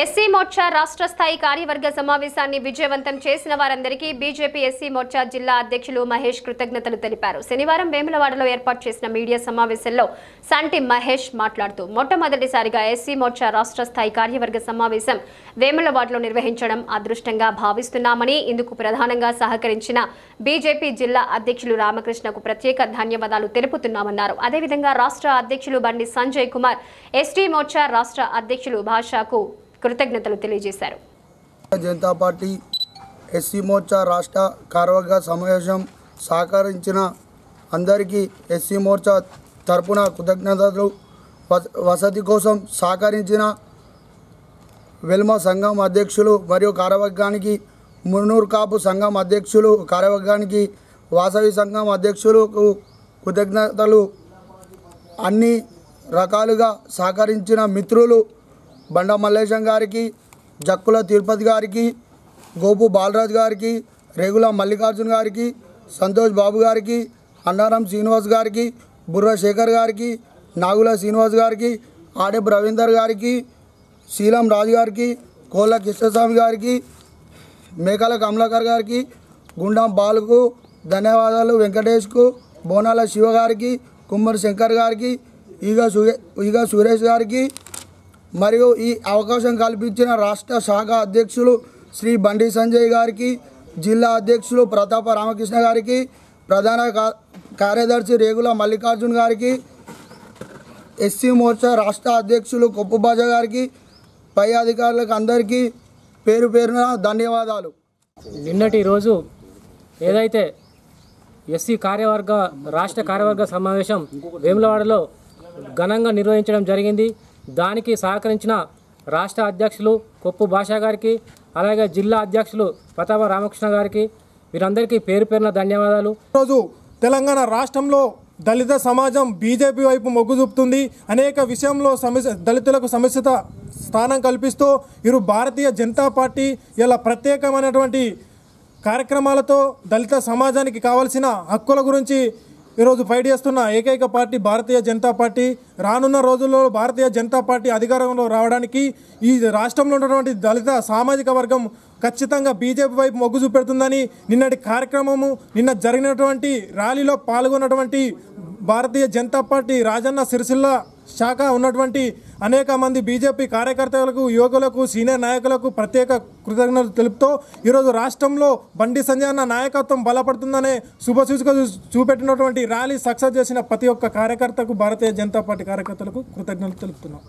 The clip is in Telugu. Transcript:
ఎస్సీ మోర్చా రాష్ట్ర స్థాయి కార్యవర్గ సమావేశాన్ని విజయవంతం చేసిన వారందరికీ బీజేపీ ఎస్సీ మోర్చా జిల్లా అధ్యక్షులు మహేష్ కృతజ్ఞతలు తెలిపారు. శనివారం వేములవాడలో ఏర్పాటు చేసిన మీడియా సమావేశంలో సంటి మహేష్ మాట్లాడుతూ మొట్టమొదటిసారిగా ఎస్సీ మోర్చా రాష్ట్ర స్థాయి కార్యవర్గ సమావేశం వేములవాడలో నిర్వహించడం అదృష్టంగా భావిస్తున్నామని ఇందుకు ప్రధానంగా సహకరించిన బీజేపీ జిల్లా అధ్యక్షులు రామకృష్ణకు ప్రత్యేక ధన్యవాదాలు తెలుపుతున్నామన్నారు. అదేవిధంగా రాష్ట్ర అధ్యక్షులు బండి సంజయ్ కుమార్ ఎస్టీ మోర్చా రాష్ట్ర అధ్యక్షులు భాషకు కృతజ్ఞతలు తెలియజేశారు. జనతా పార్టీ ఎస్సీ మోర్చా రాష్ట్ర కార్యవర్గ సమావేశం సహకరించిన అందరికీ ఎస్సీ మోర్చా తరపున కృతజ్ఞతలు. వస- వసతి కోసం సహకరించిన వెల్మ సంఘం అధ్యక్షులు మరియు కార్యవర్గానికి మున్నూరు కాపు సంఘం అధ్యక్షులు కార్యవర్గానికి వాసవి సంఘం అధ్యక్షులకు కృతజ్ఞతలు. అన్ని రకాలుగా సహకరించిన మిత్రులు బండ మల్లేశం గారికి జక్కుల తిరుపతి గారికి గోపు బాలరాజ్ గారికి రేగుల మల్లికార్జున్ గారికి సంతోష్ బాబు గారికి అన్నారం శ్రీనివాస్ గారికి బుర్ర శేఖర్ గారికి నాగుల శ్రీనివాస్ గారికి ఆడెబ్ రవీందర్ గారికి శీలం రాజు గారికి కోళ్ళ కృష్ణస్వామి గారికి మేకల కమలాకర్ గారికి గుండం బాలుకు ధన్యవాదాలు వెంకటేష్కు బోనాల శివ గారికి కుమ్మరి శంకర్ గారికి ఈగ సురే ఈగ సురేష్ గారికి మరియు ఈ అవకాశం కల్పించిన రాష్ట్ర శాఖ అధ్యక్షులు శ్రీ బండి సంజయ్ గారికి జిల్లా అధ్యక్షులు ప్రతాప రామకృష్ణ గారికి ప్రధాన కార్యదర్శి రేగుల మల్లికార్జున్ గారికి ఎస్సీ మోర్చా రాష్ట్ర అధ్యక్షులు కొప్పుబాజ గారికి పై అధికారులకు అందరికీ పేరు పేరున ధన్యవాదాలు. నిన్నటి రోజు ఏదైతే ఎస్సీ కార్యవర్గ రాష్ట్ర కార్యవర్గ సమావేశం వేములవాడలో ఘనంగా నిర్వహించడం జరిగింది. దానికి సహకరించిన రాష్ట్ర అధ్యక్షులు కొప్పు భాషా గారికి అలాగే జిల్లా అధ్యక్షులు ప్రతాప రామకృష్ణ గారికి వీరందరికీ పేరు పేరున ధన్యవాదాలు. ఈరోజు తెలంగాణ రాష్ట్రంలో దళిత సమాజం బీజేపీ వైపు మొగ్గు చూపుతుంది. అనేక విషయంలో సమస్య దళితులకు సమస్యత స్థానం కల్పిస్తూ ఇరు భారతీయ జనతా పార్టీ ఇలా ప్రత్యేకమైనటువంటి కార్యక్రమాలతో దళిత సమాజానికి కావాల్సిన హక్కుల గురించి ఈరోజు ఫైట్ చేస్తున్న ఏకైక పార్టీ భారతీయ జనతా పార్టీ. రానున్న రోజుల్లో భారతీయ జనతా పార్టీ అధికారంలో రావడానికి ఈ రాష్ట్రంలో ఉన్నటువంటి దళిత సామాజిక వర్గం ఖచ్చితంగా బీజేపీ వైపు మొగ్గు చూపెడుతుందని నిన్నటి కార్యక్రమము నిన్న జరిగినటువంటి ర్యాలీలో పాల్గొన్నటువంటి భారతీయ జనతా పార్టీ రాజన్న సిరిసిల్ల శాఖ ఉన్నటువంటి అనేక మంది బీజేపీ కార్యకర్తలకు యువకులకు సీనియర్ నాయకులకు ప్రత్యేక కృతజ్ఞతలు తెలుపుతూ ఈరోజు రాష్ట్రంలో బండి సంజయ్ అన్న నాయకత్వం బలపడుతుందనే శుభసూచిక చూపెట్టినటువంటి ర్యాలీ సక్సెస్ చేసిన ప్రతి ఒక్క కార్యకర్తకు భారతీయ జనతా పార్టీ కార్యకర్తలకు కృతజ్ఞతలు తెలుపుతున్నాం.